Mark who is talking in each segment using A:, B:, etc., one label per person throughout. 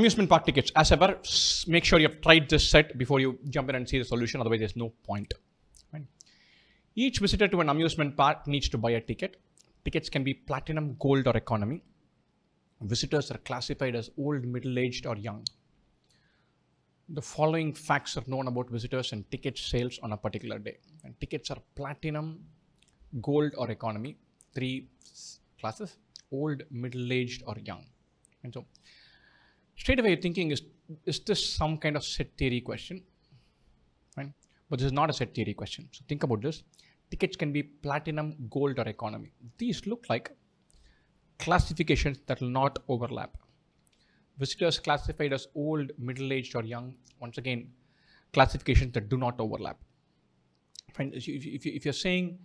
A: Amusement park tickets. As ever, make sure you have tried this set before you jump in and see the solution. Otherwise, there's no point. Right? Each visitor to an amusement park needs to buy a ticket. Tickets can be platinum, gold, or economy. Visitors are classified as old, middle-aged, or young. The following facts are known about visitors and ticket sales on a particular day. And tickets are platinum, gold, or economy. Three classes: old, middle-aged, or young. And so, straight away, you're thinking, is is this some kind of set theory question? Right? But this is not a set theory question. So think about this. Tickets can be platinum, gold, or economy. These look like classifications that will not overlap. Visitors classified as old, middle aged, or young. Once again, classifications that do not overlap. Fine. If, you, if, you, you're saying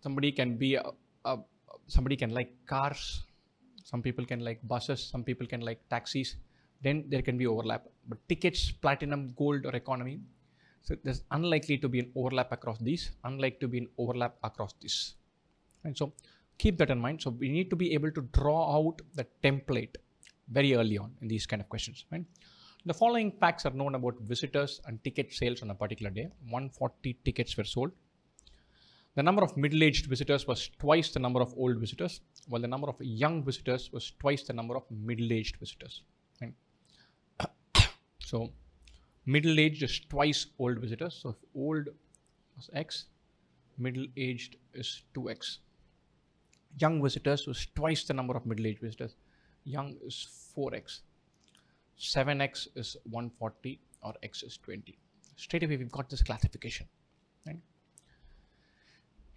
A: somebody can be a, a, somebody can like cars, some people can like buses, some people can like taxis, then there can be overlap. But tickets, platinum, gold, or economy, so there's unlikely to be an overlap across these, unlikely to be an overlap across this. And so keep that in mind. So we need to be able to draw out the template very early on in these kind of questions. Right? The following facts are known about visitors and ticket sales on a particular day. 140 tickets were sold. The number of middle-aged visitors was twice the number of old visitors, while the number of young visitors was twice the number of middle-aged visitors. Right? So middle-aged is twice old visitors. So if old was X, middle-aged is 2X. Young visitors was twice the number of middle-aged visitors. Young is 4X. 7X is 140 or X is 20. Straight away, we've got this classification. Right?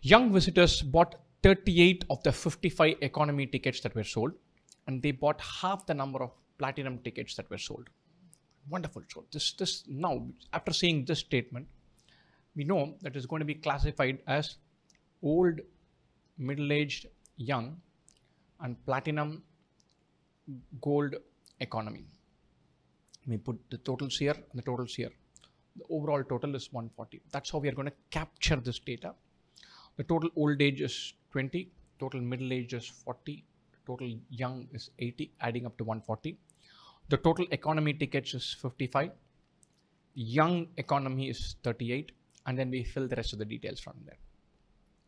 A: Young visitors bought 38 of the 55 economy tickets that were sold, and they bought half the number of platinum tickets that were sold. Wonderful. So this, this now, after seeing this statement, we know that it's going to be classified as old, middle-aged, young, and platinum, gold, economy. We put the totals here and the totals here. The overall total is 140. That's how we are going to capture this data. The total old age is 20, total middle age is 40, total young is 80, adding up to 140. The total economy tickets is 55, young economy is 38, and then we fill the rest of the details from there.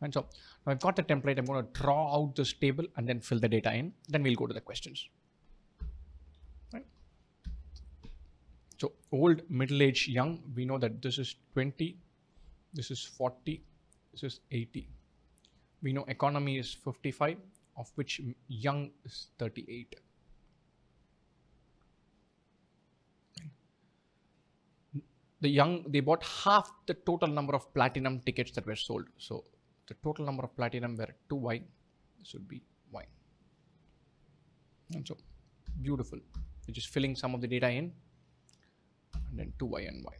A: And so now I've got the template, I'm going to draw out this table and then fill the data in. Then we'll go to the questions. Right? So old, middle age, young, we know that this is 20, this is 40, this is 80. We know economy is 55, of which young is 38. The young, they bought half the total number of platinum tickets that were sold. So the total number of platinum were 2y. This would be y. And so beautiful. We're just filling some of the data in and then 2y and y.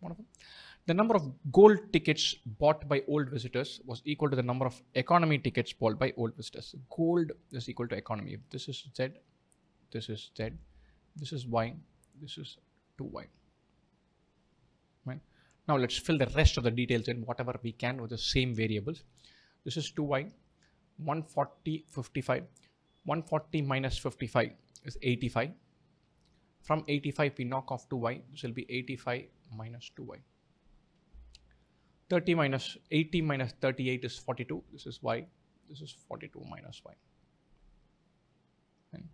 A: Wonderful. The number of gold tickets bought by old visitors was equal to the number of economy tickets bought by old visitors. Gold is equal to economy. This is Z, this is Z, this is Y, this is 2Y. Right? Now let's fill the rest of the details in whatever we can with the same variables. This is 2Y, 140, 55. 140 minus 55 is 85. From 85 we knock off 2y. This will be 85 minus 2y. 30 minus 80 minus 38 is 42. This is y. This is 42 minus y. And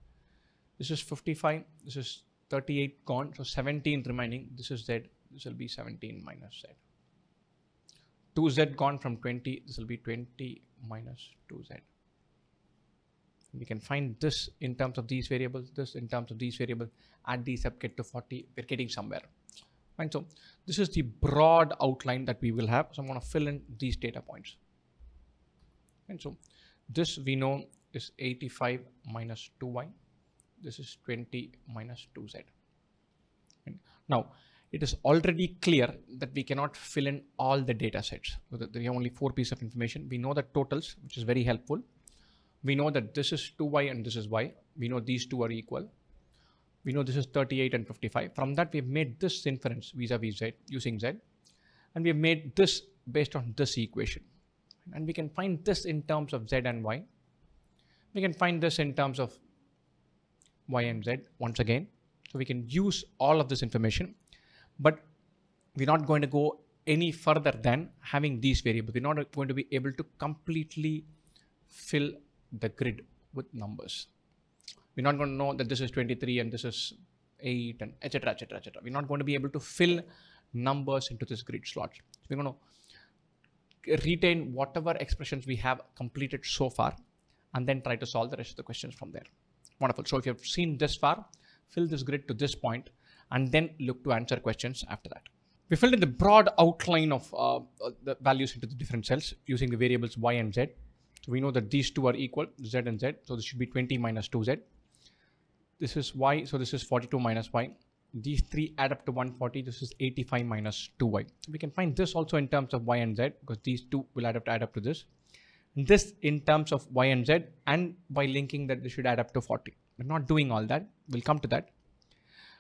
A: this is 55. This is 38 gone. So 17 remaining. This is z. This will be 17 minus z. 2z gone from 20. This will be 20 minus 2z. We can find this in terms of these variables, this in terms of these variables, add these up, get to 40, we're getting somewhere. Right, so this is the broad outline that we will have. So I'm going to fill in these data points. And so this we know is 85 minus 2y. This is 20 minus 2z. And now it is already clear that we cannot fill in all the data sets. So there are only four pieces of information. We know the totals, which is very helpful. We know that this is 2y and this is y. We know these two are equal. We know this is 38 and 55. From that, we've made this inference vis-a-vis z using z. And we've made this based on this equation. And we can find this in terms of z and y. We can find this in terms of y and z once again. So we can use all of this information, but we're not going to go any further than having these variables. We're not going to be able to completely fill the grid with numbers. We're not going to know that this is 23 and this is 8 and etc etc etc. We're not going to be able to fill numbers into this grid slot. So we're going to retain whatever expressions we have completed so far and then try to solve the rest of the questions from there. Wonderful. So if you've seen this far, fill this grid to this point and then look to answer questions after that. We filled in the broad outline of uh, uh, the values into the different cells using the variables y and z. So we know that these two are equal, z and z. So this should be 20 minus 2z. This is y, so this is 42 minus y. These three add up to 140. This is 85 minus 2y. So we can find this also in terms of y and z because these two will add up to add up to this. This in terms of y and z and by linking that this should add up to 40. We're not doing all that. We'll come to that.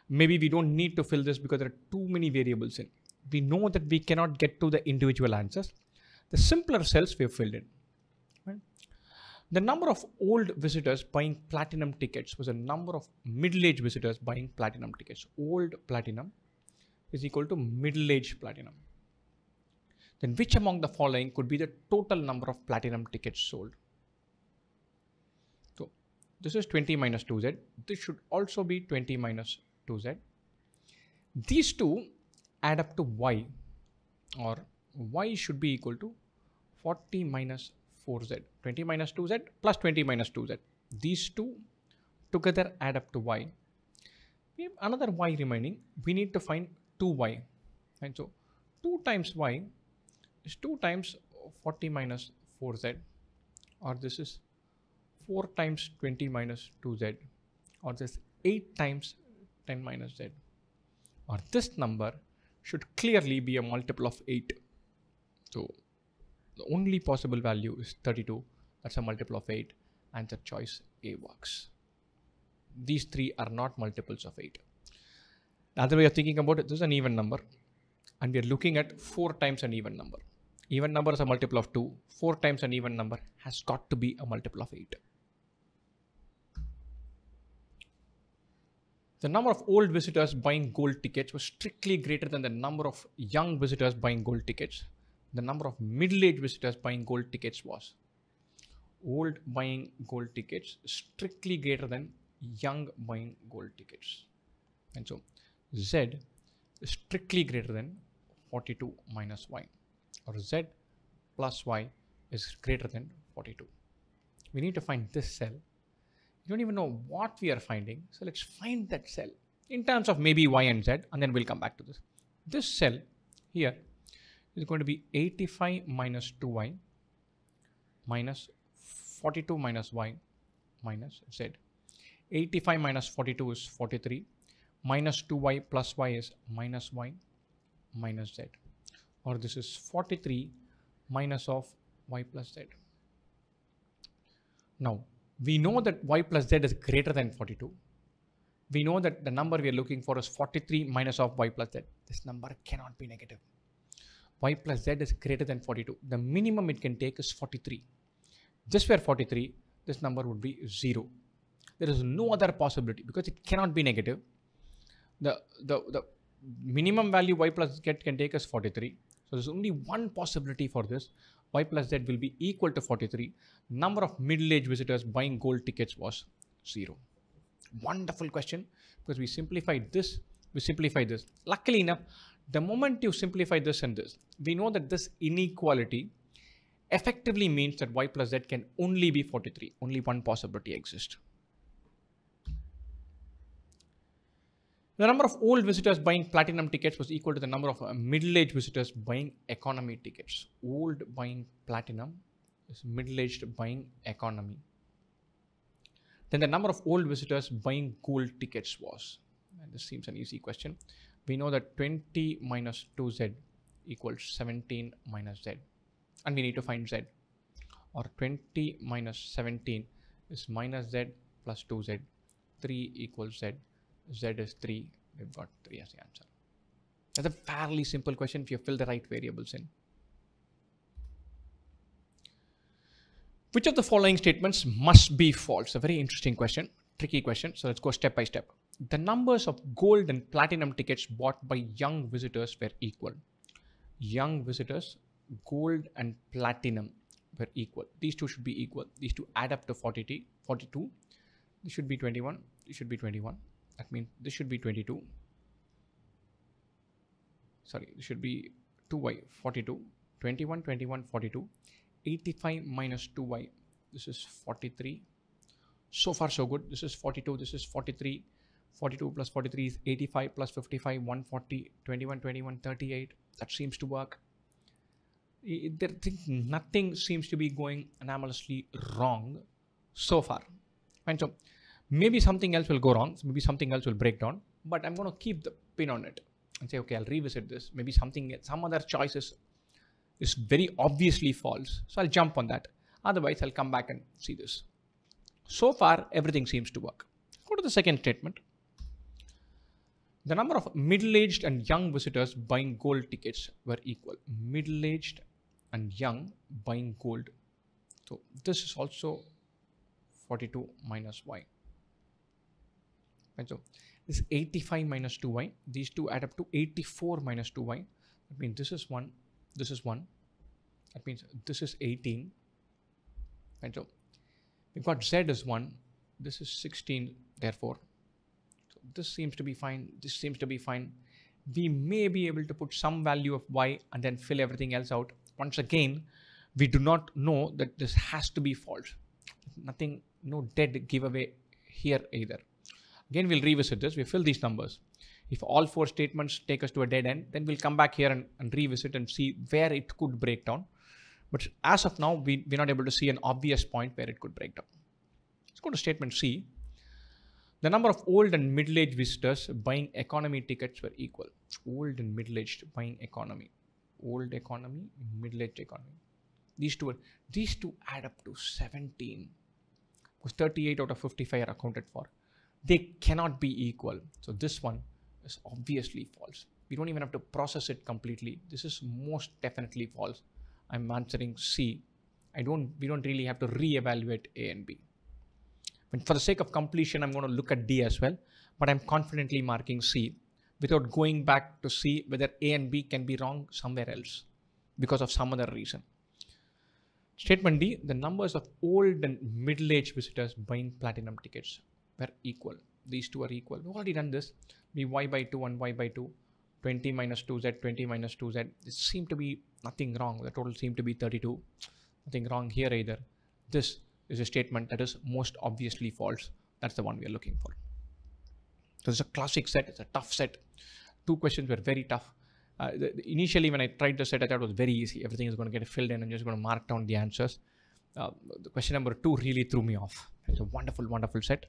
A: Maybe we don't need to fill this because there are too many variables in. We know that we cannot get to the individual answers. The simpler cells we have filled in. The number of old visitors buying platinum tickets was a number of middle-aged visitors buying platinum tickets. Old platinum is equal to middle-aged platinum. Then which among the following could be the total number of platinum tickets sold? So this is 20 minus 2z. This should also be 20 minus 2z. These two add up to y or y should be equal to 40 minus 4z. 20 minus 2z plus 20 minus 2z. These two together add up to y. We have another y remaining. We need to find 2y. And so 2 times y is 2 times 40 minus 4z or this is 4 times 20 minus 2z or this 8 times 10 minus z or this number should clearly be a multiple of 8. So the only possible value is 32. That's a multiple of 8 and choice A works. These three are not multiples of 8. The other way of thinking about it, this is an even number and we are looking at 4 times an even number. Even number is a multiple of 2. 4 times an even number has got to be a multiple of 8. The number of old visitors buying gold tickets was strictly greater than the number of young visitors buying gold tickets. The number of middle-aged visitors buying gold tickets was old buying gold tickets strictly greater than young buying gold tickets. And so Z is strictly greater than 42 minus Y or Z plus Y is greater than 42. We need to find this cell you don't even know what we are finding. So let's find that cell in terms of maybe y and z, and then we'll come back to this. This cell here is going to be 85 minus 2y minus 42 minus y minus z. 85 minus 42 is 43 minus 2y plus y is minus y minus z or this is 43 minus of y plus z. Now we know that y plus z is greater than 42. We know that the number we are looking for is 43 minus of y plus z. This number cannot be negative. y plus z is greater than 42. The minimum it can take is 43. This were 43, this number would be 0. There is no other possibility because it cannot be negative. The, the, the minimum value y plus z can take is 43. So there's only one possibility for this y plus z will be equal to 43. Number of middle-aged visitors buying gold tickets was zero. Wonderful question because we simplified this, we simplify this. Luckily enough, the moment you simplify this and this, we know that this inequality effectively means that y plus z can only be 43. Only one possibility exists. The number of old visitors buying platinum tickets was equal to the number of uh, middle-aged visitors buying economy tickets. Old buying platinum is middle-aged buying economy. Then the number of old visitors buying gold tickets was, and this seems an easy question. We know that 20 minus 2z equals 17 minus z. And we need to find z. Or 20 minus 17 is minus z plus 2z. 3 equals z z is 3, we've got 3 as the answer. That's a fairly simple question if you fill the right variables in. Which of the following statements must be false? A very interesting question, tricky question. So let's go step by step. the numbers of gold and platinum tickets bought by young visitors were equal. Young visitors, gold and platinum were equal. These two should be equal. These two add up to 40, 42. This should be 21. This should be 21. That means this should be 22. Sorry, this should be 2y, 42. 21, 21, 42. 85 minus 2y. This is 43. So far, so good. This is 42. This is 43. 42 plus 43 is 85 plus 55 140 21 21 38 that seems to work there nothing seems to be going anomalously wrong so far and so maybe something else will go wrong maybe something else will break down but i'm going to keep the pin on it and say okay i'll revisit this maybe something some other choices is very obviously false so i'll jump on that otherwise i'll come back and see this so far everything seems to work go to the second statement the number of middle-aged and young visitors buying gold tickets were equal. Middle-aged and young buying gold. So this is also 42 minus y. So this 85 minus 2y. These two add up to 84 minus 2y. That means this is 1, this is 1. That means this is 18. And so we've got z is 1, this is 16, therefore this seems to be fine, this seems to be fine. We may be able to put some value of y and then fill everything else out. Once again, we do not know that this has to be false. Nothing, no dead giveaway here either. Again, we'll revisit this. We fill these numbers. If all four statements take us to a dead end, then we'll come back here and, and revisit and see where it could break down. But as of now, we, we're not able to see an obvious point where it could break down. Let's go to statement C. The number of old and middle-aged visitors buying economy tickets were equal. Old and middle-aged buying economy. Old economy, middle-aged economy. These two, these two add up to 17. Because 38 out of 55 are accounted for. They cannot be equal. So this one is obviously false. We don't even have to process it completely. This is most definitely false. I'm answering C. I don't, we don't really have to re-evaluate A and B. But for the sake of completion, I'm going to look at D as well, but I'm confidently marking C without going back to see whether A and B can be wrong somewhere else because of some other reason. Statement D, the numbers of old and middle-aged visitors buying platinum tickets were equal. These two are equal. We've already done this. Be y by 2 and y by 2. 20 minus 2z, 20 minus 2z. This seemed to be nothing wrong. The total seemed to be 32. Nothing wrong here either. This is a statement that is most obviously false. That's the one we are looking for. So it's a classic set. It's a tough set. Two questions were very tough. Uh, the, the, initially, when I tried the set, I thought it was very easy. Everything is going to get filled in and just going to mark down the answers. Uh, the question number two really threw me off. It's a wonderful, wonderful set.